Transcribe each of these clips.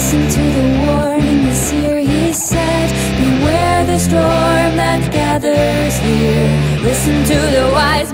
Listen to the warning this year he said. Beware the storm that gathers here. Listen to the wise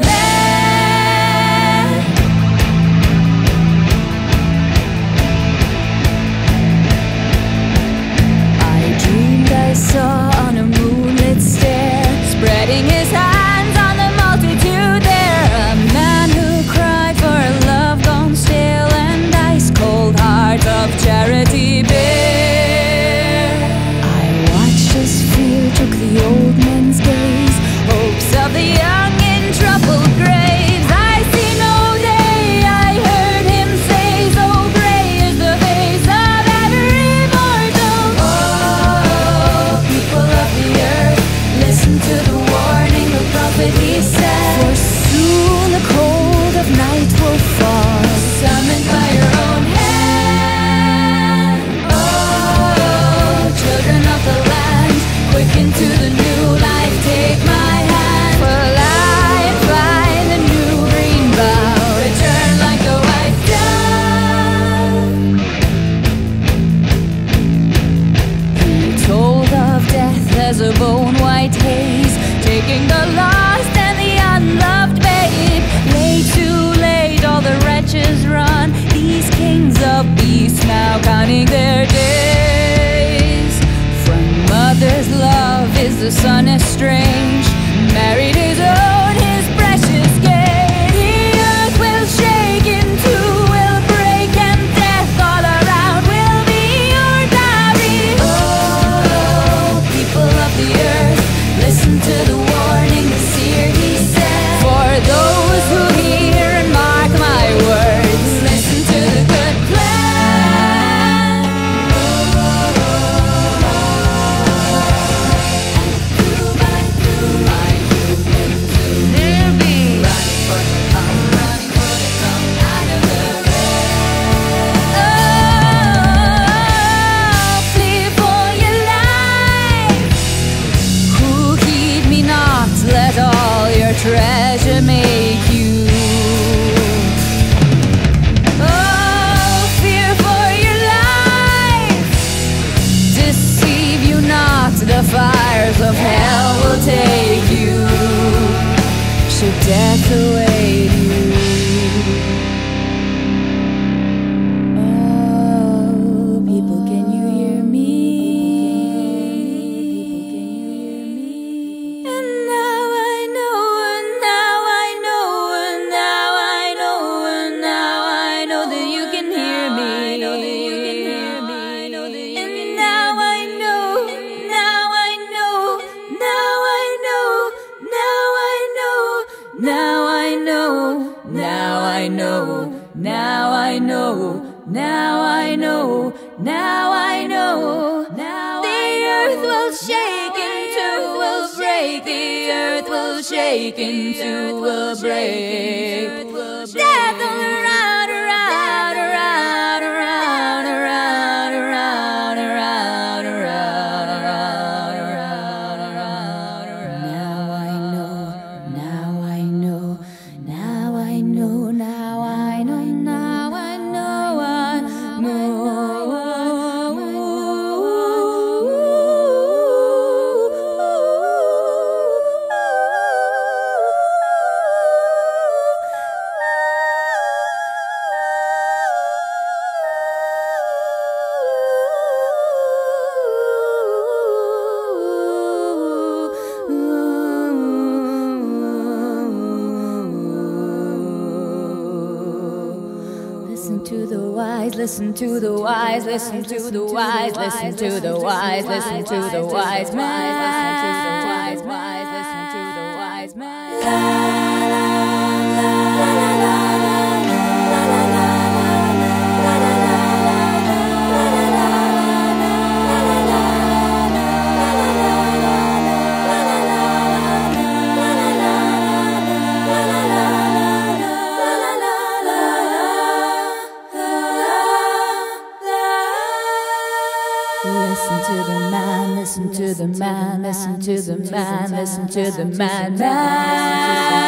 a bone white haze Taking the lost and the unloved babe. Late too late all the wretches run. These kings of beasts now counting their days. From mother's love is the son estranged Married is old I know, now I know, now I know, now I know. Now the earth will shake and two will break, the earth will shake into two will break. to the wise, listen to the wise, listen to the wise, listen to the wise, listen to the wise man. listen to the man, listen to the man, listen to the man, man.